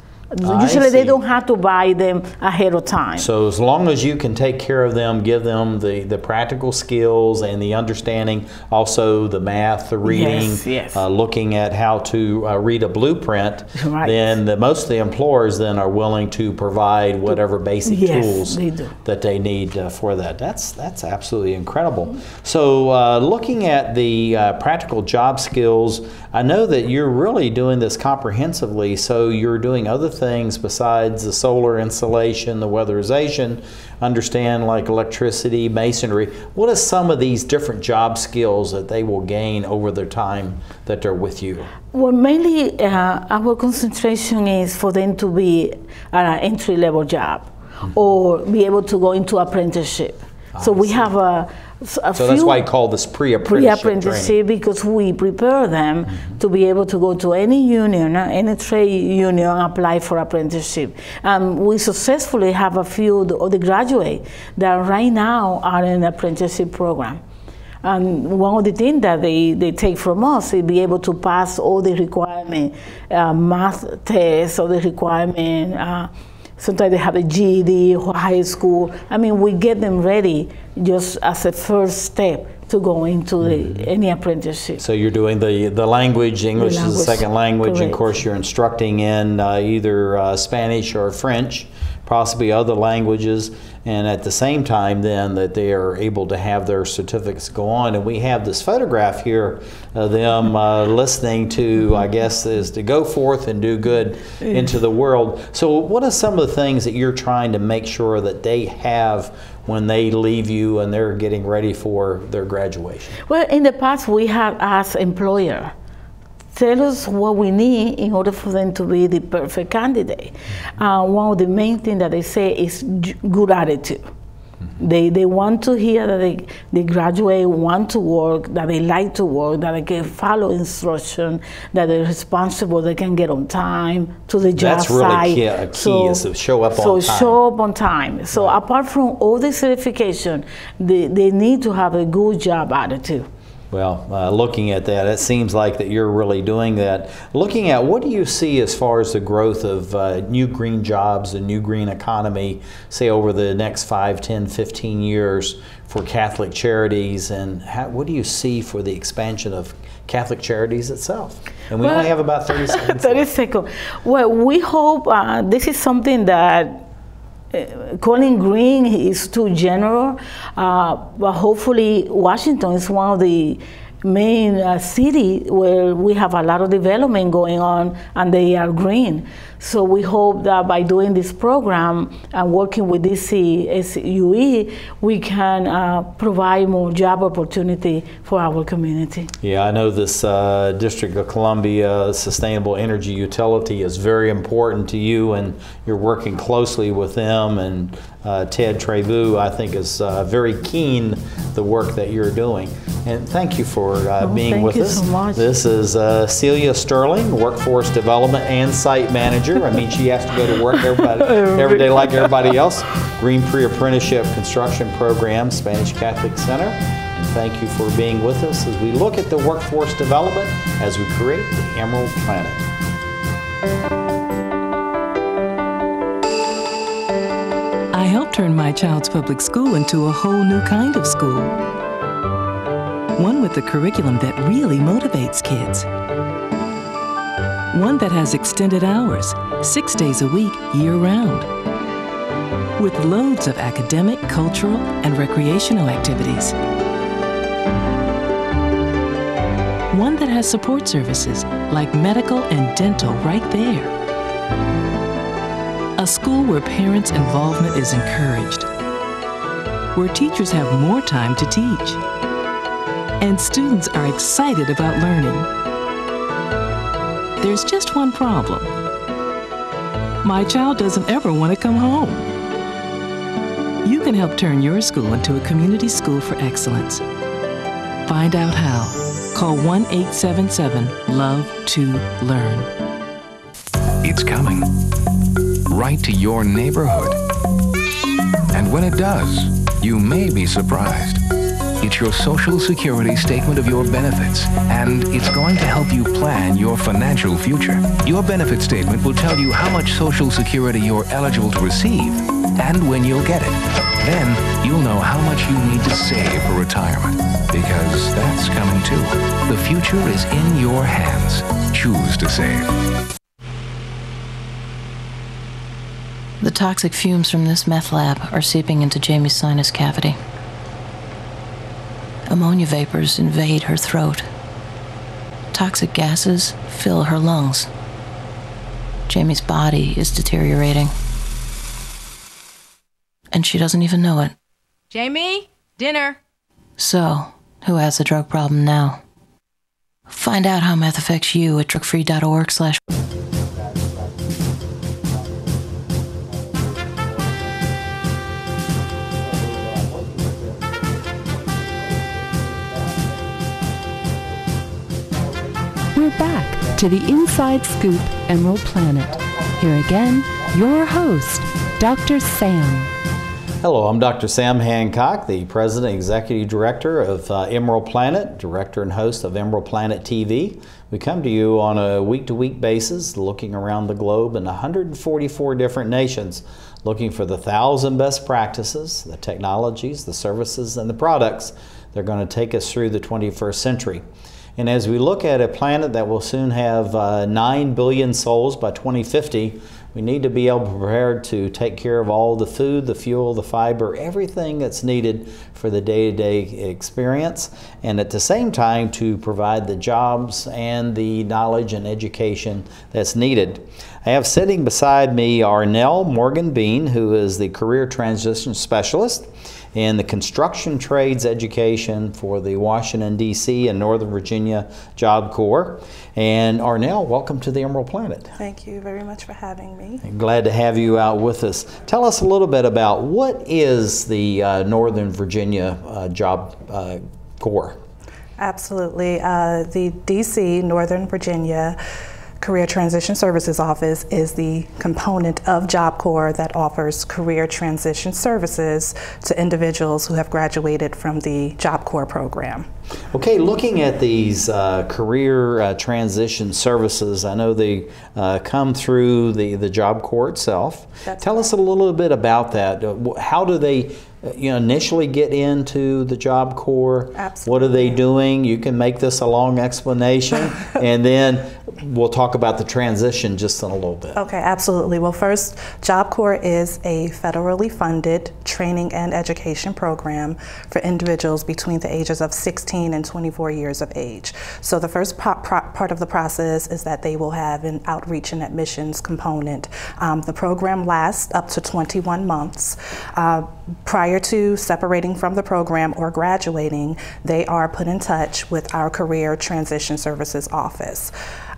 Usually they don't have to buy them ahead of time. So as long as you can take care of them, give them the, the practical skills and the understanding, also the math, the reading, Yes, yes. Uh, looking at how to uh, read a blueprint, Right. then the, most of the employers then are willing to provide whatever basic Yes, tools they that they need uh, for that. That's that's absolutely incredible. So uh, looking at the uh, practical job skills, I know that you're really doing this comprehensively. So you're doing other things besides the solar insulation, the weatherization. Understand like electricity, masonry. What are some of these different job skills that they will gain over their time that they're with you? Well, mainly uh, our concentration is for them to be an entry level job or be able to go into apprenticeship. So we have a, a So few that's why I call this pre-apprenticeship pre-apprenticeship because we prepare them to be able to go to any union, uh, any trade union, apply for apprenticeship. Um, we successfully have a few of the graduate that right now are in apprenticeship program. And one of the things that they, they take from us is be able to pass all the requirement, uh, math tests, all the requirement. Uh, sometimes they have a GED or high school. I mean, we get them ready just as a first step to go into the, any apprenticeship. So you're doing the, the language, English is a second language, and of course you're instructing in uh, either uh, Spanish or French, possibly other languages, and at the same time then that they are able to have their certificates go on. And we have this photograph here of them uh, listening to, I guess, is to go forth and do good into the world. So what are some of the things that you're trying to make sure that they have when they leave you and they're getting ready for their graduation? Well, in the past, we have as employer, tell us what we need in order for them to be the perfect candidate. Uh, one of the main things that they say is good attitude. They, they want to hear that they, they graduate, want to work, that they like to work, that they can follow instruction, that they're responsible, they can get on time to the job That's really site. key- key is to show up so on time. So show up on time. So apart from all the certification, they, they need to have a good job attitude. Well, uh, looking at that, it seems like that you're really doing that. Looking at what do you see as far as the growth of uh, new green jobs and new green economy, say over the next 5, 10, 15 years for Catholic charities, and how, what do you see for the expansion of Catholic charities itself? And we Well- only have about 30 seconds. 30 seconds. Well, we hope uh, this is something that calling green is too general, uh, but hopefully Washington is one of the main uh, city where we have a lot of development going on and they are green. So we hope that by doing this program and working with DCSEU, we can uh, provide more job opportunity for our community. Yeah, I know this uh, District of Columbia Sustainable Energy Utility is very important to you, and you're working closely with them. And uh, Ted Trabue, I think, is uh, very keen the work that you're doing. And thank you for uh, Oh, being thank with you us. so much. This is uh, Celia Sterling, Workforce Development and Site Manager. I mean, she has to go to work everybody, oh every day like everybody else. Green Pre-Apprenticeship Construction Program, Spanish Catholic Center. And thank you for being with us as we look at the workforce development as we create the Emerald Planet. I helped turn my child's public school into a whole new kind of school. One with a curriculum that really motivates kids. One that has extended hours, six days a week, year round. With loads of academic, cultural, and recreational activities. One that has support services like medical and dental right there. A school where parents' involvement is encouraged, where teachers have more time to teach, and students are excited about learning. There's just one problem. My child doesn't ever want to come home. You can help turn your school into a community school for excellence. Find out how. Call 1 877 LOVE to Learn. It's coming. Right to your neighborhood. And when it does, you may be surprised. It's your Social Security statement of your benefits, and it's going to help you plan your financial future. Your benefit statement will tell you how much Social Security you're eligible to receive and when you'll get it. Then you'll know how much you need to save for retirement, because that's coming too. The future is in your hands. Choose to save. The toxic fumes from this meth lab are seeping into Jamie's sinus cavity. Ammonia vapors invade her throat. Toxic gases fill her lungs. Jamie's body is deteriorating. And she doesn't even know it. Jamie, dinner. So, who has the drug problem now? Find out how meth affects you at drugfree.org slash We're back to the Inside Scoop Emerald Planet. Here again, your host, Dr. Sam. Hello, I'm Dr. Sam Hancock, the President and Executive Director of uh, Emerald Planet, Director and host of Emerald Planet TV. We come to you on a week to week basis, looking around the globe in 144 different nations, looking for the thousand best practices, the technologies, the services, and the products that are going to take us through the 21st century. And as we look at a planet that will soon have uh, 9 billion souls by 2050, we need to be able to prepare to take care of all the food, the fuel, the fiber, everything that's needed for the day to day experience, and at the same time to provide the jobs and the knowledge and education that's needed. I have sitting beside me Arnell Morgan Bean, who is the Career Transition Specialist in the construction trades education for the Washington, D.C. and Northern Virginia Job Corps. And Arnell, welcome to the Emerald Planet. Thank you very much for having me. Glad to have you out with us. Tell us a little bit about what is the uh, Northern Virginia uh, Job uh, Corps? Absolutely. Uh, the DC, Northern Virginia Career Transition Services Office is the component of Job Corps that offers career transition services to individuals who have graduated from the Job Corps program. Okay, looking at these uh, career uh, transition services, I know they uh, come through the, the Job Corps itself. That's Tell us a little bit about that. Uh, How do they uh, you know, initially get into the Job Corps? Absolutely. What are they doing? You can make this a long explanation, and then we'll talk about the transition just in a little bit. Okay, absolutely. Well, first, Job Corps is a federally funded training and education program for individuals between the ages of 16 and 24 years of age. So the first part of the process is that they will have an outreach and admissions component. Um, the program lasts up to 21 months. Uh, prior to separating from the program or graduating, they are put in touch with our Career Transition Services Office.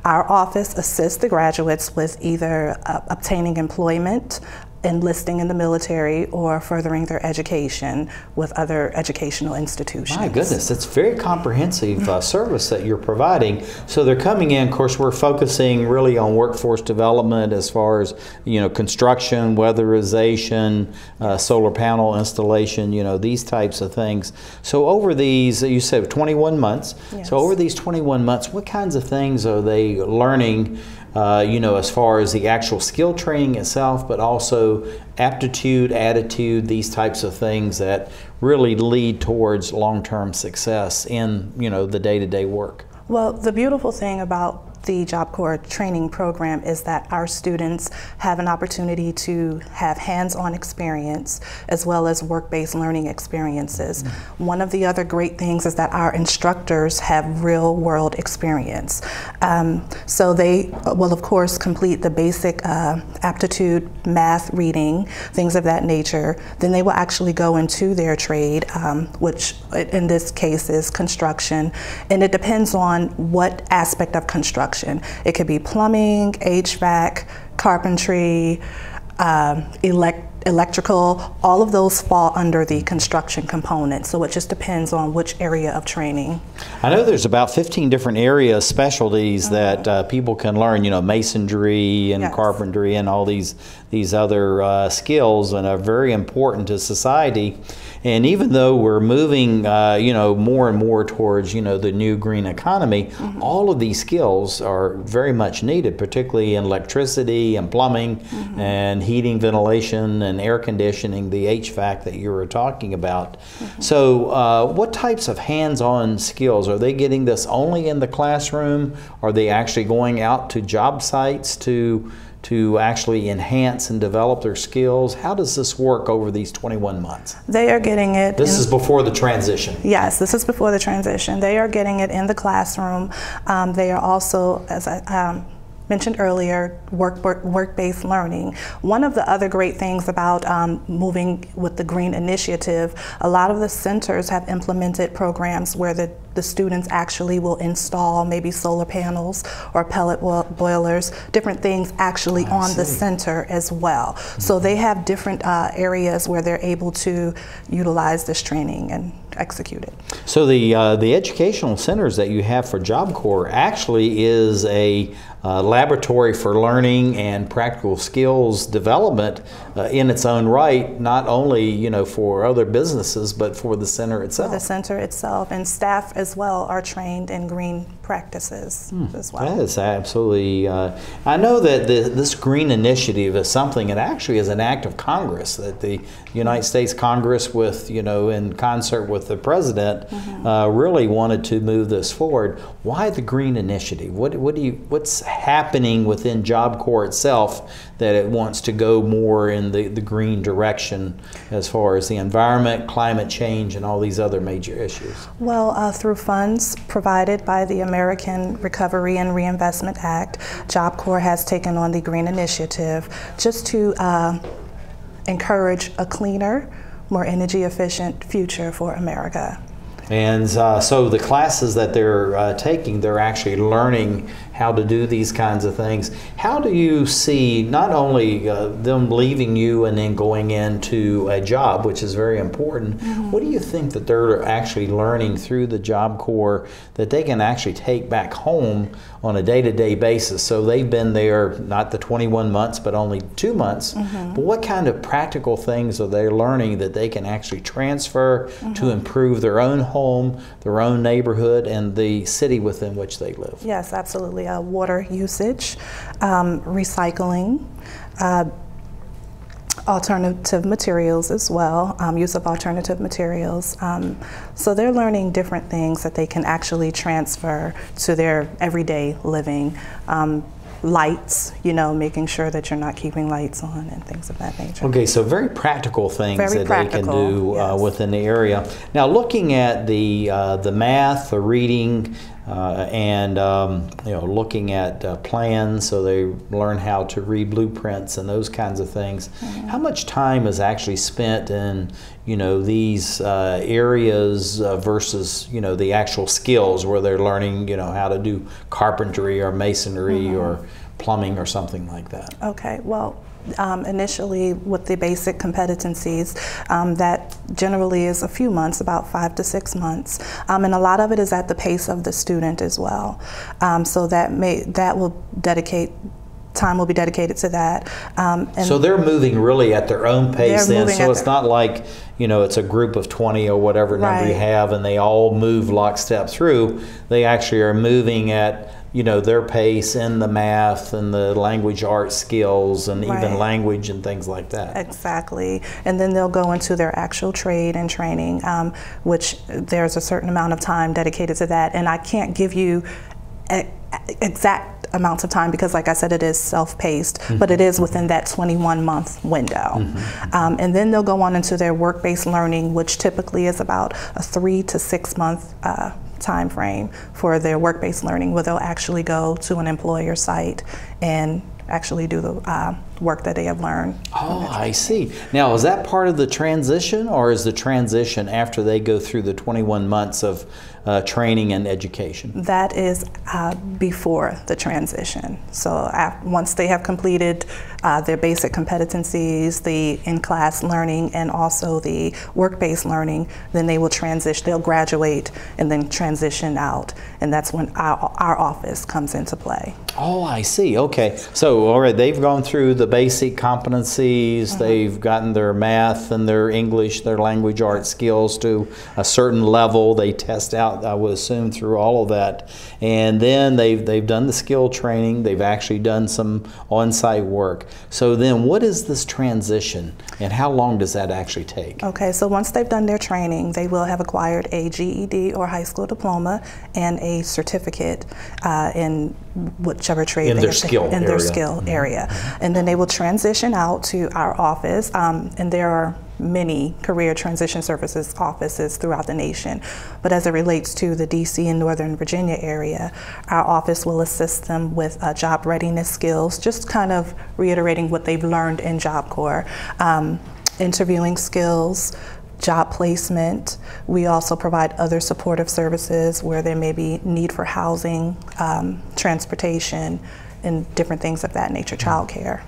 Our office assists the graduates with either uh, obtaining employment, enlisting in the military, or furthering their education with other educational institutions. My goodness, it's very comprehensive uh, service that you're providing. So they're coming in. Of course, we're focusing really on workforce development as far as you know construction, weatherization, uh, solar panel installation. You know these types of things. So over these, you said 21 months. Yes. So over these 21 months, what kinds of things are they learning? Uh, you know, as far as the actual skill training itself, but also aptitude, attitude, these types of things that really lead towards long-term success in, you know, the day-to-day work. Well, the beautiful thing about the Job Corps training program is that our students have an opportunity to have hands-on experience as well as work-based learning experiences. One of the other great things is that our instructors have real-world experience. Um, so they will, of course, complete the basic uh, aptitude, math, reading, things of that nature. Then they will actually go into their trade, um, which in this case is construction, and it depends on what aspect of construction. It could be plumbing, HVAC, carpentry, um, elect electrical, all of those fall under the construction component. So it just depends on which area of training. I know there's about 15 different area specialties that uh, people can learn, you know, masonry and Yes. carpentry and all these these other uh, skills and are very important to society. And even though we're moving, uh, you know, more and more towards, you know, the new green economy, all of these skills are very much needed, particularly in electricity and plumbing and heating, ventilation, and air conditioning, the HVAC that you were talking about. So, uh, what types of hands-on skills are they getting this only in the classroom? Are they actually going out to job sites to to actually enhance and develop their skills? How does this work over these 21 months? They are getting it. This in- is before the transition. Yes, this is before the transition. They are getting it in the classroom. Um, they are also, as I um, mentioned earlier, work, work, work-based learning. One of the other great things about um, moving with the Green Initiative, a lot of the centers have implemented programs where the, the students actually will install maybe solar panels or pellet boilers, different things actually on the center as well. So they have different uh, areas where they're able to utilize this training and execute it. So the uh, the educational centers that you have for Job Corps actually is a uh, laboratory for learning and practical skills development uh, in its own right. Not only you know for other businesses, but for the center itself. The center itself and staff as well are trained in green practices as well. That is absolutely. Uh, I know that the, this green initiative is something. It actually is an act of Congress that the United States Congress, with you know, in concert with the president, uh, really wanted to move this forward. Why the green initiative? What what do you what's happening within Job Corps itself that it wants to go more in the, the green direction as far as the environment, climate change, and all these other major issues? Well, uh, through funds provided by the American Recovery and Reinvestment Act, Job Corps has taken on the Green Initiative just to uh, encourage a cleaner, more energy efficient future for America. And uh, so the classes that they're uh, taking, they're actually learning how to do these kinds of things. How do you see not only uh, them leaving you and then going into a job, which is very important, what do you think that they're actually learning through the Job Corps that they can actually take back home on a day to day basis? So they've been there not the 21 months, but only two months. But what kind of practical things are they learning that they can actually transfer to improve their own home, their own neighborhood, and the city within which they live? Yes, absolutely. Uh, water usage, um, recycling, uh, alternative materials as well, um, use of alternative materials. Um, so they're learning different things that they can actually transfer to their everyday living. Um, lights, you know, making sure that you're not keeping lights on and things of that nature. Okay, so very practical things Very that they can practical, do uh, within the area. Now, looking at the uh, the math, the reading, uh, and um, you know, looking at uh, plans, so they learn how to read blueprints and those kinds of things. Mm-hmm. How much time is actually spent in you know these uh, areas uh, versus you know the actual skills where they're learning you know how to do carpentry or masonry Mhm. or plumbing or something like that. Okay, well, um, initially with the basic competencies, um, that generally is a few months, about five to six months, um, and a lot of it is at the pace of the student as well. Um, so that may that will dedicate time will be dedicated to that. Um, and so they're moving really at their own pace then. So it's not like, you know, it's a group of 20 or whatever number you have and they all move lockstep through. They actually are moving at, you know, their pace in the math and the language art skills and even language and things like that. Exactly. And then they'll go into their actual trade and training, um, which there's a certain amount of time dedicated to that. And I can't give you e- exact amounts of time because, like I said, it is self paced, but it is within that 21 month window. Um, and then they'll go on into their work based learning, which typically is about a three to six month uh, time frame for their work based learning, where they'll actually go to an employer site and actually do the uh, work that they have learned. Oh, I see. Now, is that part of the transition, or is the transition after they go through the 21 months of uh, training and education? That is uh, before the transition. So once they have completed uh, their basic competencies, the in-class learning, and also the work-based learning, then they will transition. They'll graduate and then transition out, and that's when our, our office comes into play. Oh, I see. Okay. So, all right, they've gone through the basic competencies, mm-hmm. they've gotten their math and their English, their language arts skills to a certain level. They test out, I would assume, through all of that. And then they've, they've done the skill training, they've actually done some on site work. So, then what is this transition and how long does that actually take? Okay, so once they've done their training, they will have acquired a GED or high school diploma and a certificate uh, in whichever trade in they their skill in area. their skill mm-hmm. area, and then they will transition out to our office. Um, and there are many career transition services offices throughout the nation. But as it relates to the DC and Northern Virginia area, our office will assist them with uh, job readiness skills, just kind of reiterating what they've learned in Job Corps. Um, interviewing skills, job placement. We also provide other supportive services where there may be need for housing, um, transportation, and different things of that nature, childcare.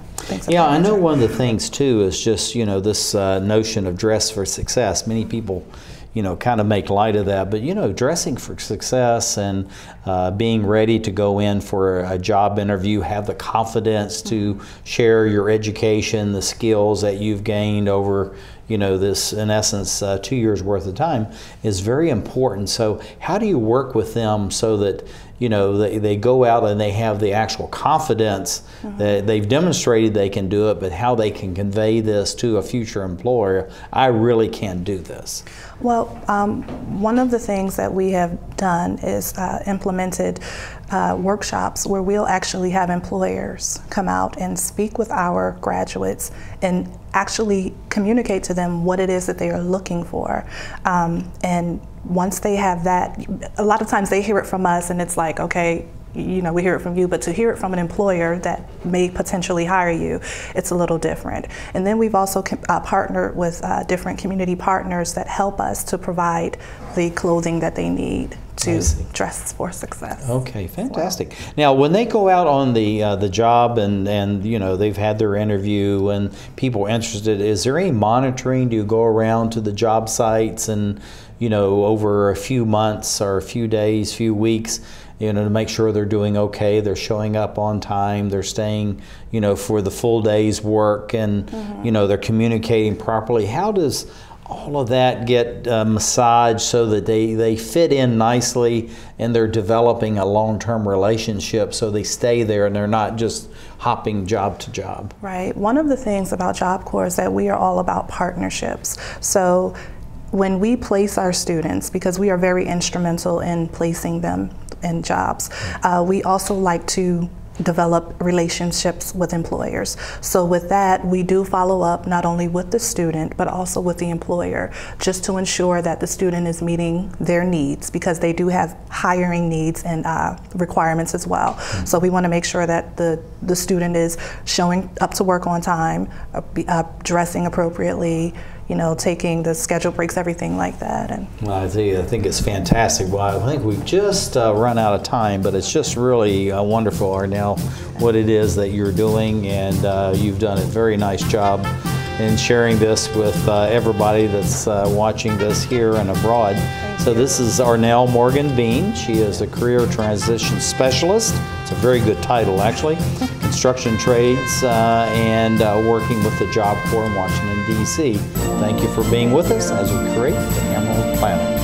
Yeah, I know one of the things too is just you know this uh, notion of dress for success. Many people you know, kind of make light of that. But you know, dressing for success and uh, being ready to go in for a job interview, have the confidence to share your education, the skills that you've gained over, you know, this in essence uh, two years worth of time is very important. So, how do you work with them so that you know they, they go out and they have the actual confidence mm-hmm. that they've demonstrated they can do it, but how they can convey this to a future employer? I really can't do this. Well, um, one of the things that we have done is uh, implemented uh, workshops where we'll actually have employers come out and speak with our graduates and actually communicate to them what it is that they are looking for. Um, and once they have that, a lot of times they hear it from us and it's like, okay, you know, we hear it from you, but to hear it from an employer that may potentially hire you, it's a little different. And then we've also uh, partnered with uh, different community partners that help us to provide the clothing that they need to dress for success. Okay, fantastic. Now, when they go out on the uh, the job and and you know they've had their interview and people are interested, is there any monitoring? Do you go around to the job sites and you know over a few months or a few days, few weeks? You know, to make sure they're doing okay, they're showing up on time, they're staying, you know, for the full day's work, and mm-hmm. you know, they're communicating properly. How does all of that get uh, massaged so that they, they fit in nicely and they're developing a long term relationship so they stay there and they're not just hopping job to job. Right. One of the things about Job Corps is that we are all about partnerships. So when we place our students, because we are very instrumental in placing them in jobs, uh, we also like to develop relationships with employers. So with that, we do follow up not only with the student, but also with the employer, just to ensure that the student is meeting their needs because they do have hiring needs and uh, requirements as well. Mm-hmm. So we want to make sure that the, the student is showing up to work on time, uh, uh, dressing appropriately, you know, taking the schedule breaks, everything like that. And well, I think I think it's fantastic. Well, I think we've just uh, run out of time, but it's just really uh, wonderful, Arnell, what it is that you're doing, and uh, you've done a very nice job in sharing this with uh, everybody that's uh, watching this here and abroad. So this is Arnell Morgan Bean. She is a career transition specialist. It's a very good title, actually. Construction trades uh, and uh, working with the Job Corps in Washington, D.C. Thank you for being with us as we create the Emerald Planet.